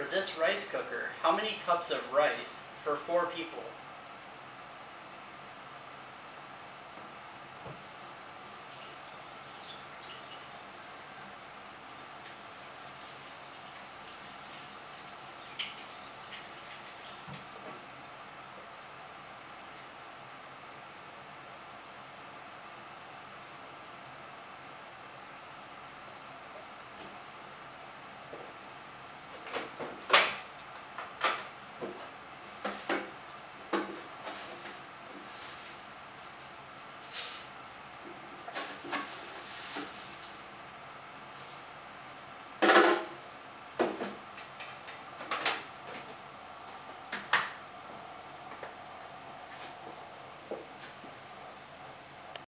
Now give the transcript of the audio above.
for this rice cooker, how many cups of rice for four people?